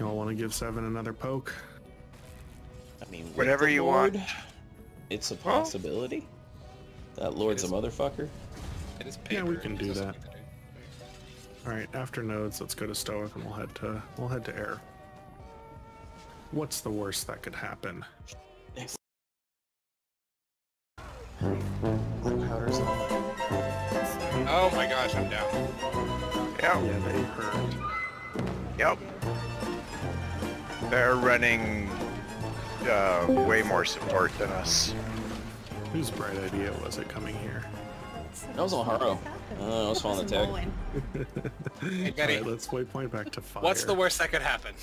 Y'all want to give Seven another poke? I mean, Whatever you Lord, want. It's a Well- possibility. That Lord's a motherfucker. It is paper. Yeah, we can do that. need to do. All right, after nodes, let's go to Stoic and we'll head to we'll head to air. What's the worst that could happen? Powders and all. Oh my gosh, I'm down. Yep. Yeah, they hurt. Yep. They're running uh, way more support than us. Whose bright idea was it coming here? That was O'Hara. Uh, I was following the tag. Hey, Betty, right, let's waypoint back to fire. what's the worst that could happen?